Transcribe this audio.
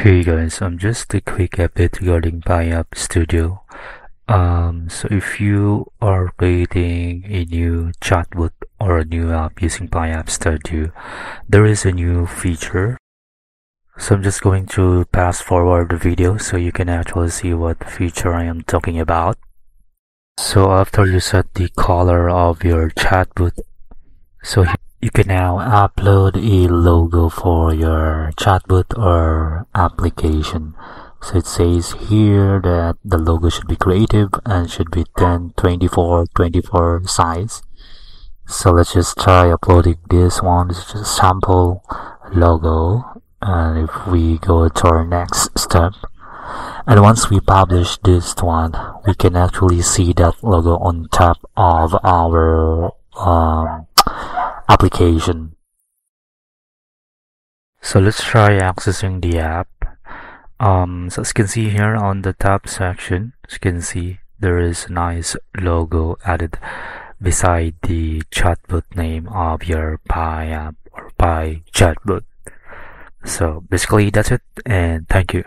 Hey guys, um, just a quick update regarding Pi App Studio. Um, so if you are creating a new chatbot or a new app using Pi App Studio, there is a new feature. So I'm just going to pass forward the video so you can actually see what feature I am talking about. So after you set the color of your chatbot, so you can now upload a logo for your chatbot or application. So it says here that the logo should be creative and should be 10, 24, 24 size. So let's just try uploading this one. This is just sample logo. And if we go to our next step, and once we publish this one, we can actually see that logo on top of our um, application. So let's try accessing the app. Um, so as you can see here on the top section, as you can see there is a nice logo added beside the chatbot name of your Pi app or Pi chatbot. So basically that's it and thank you.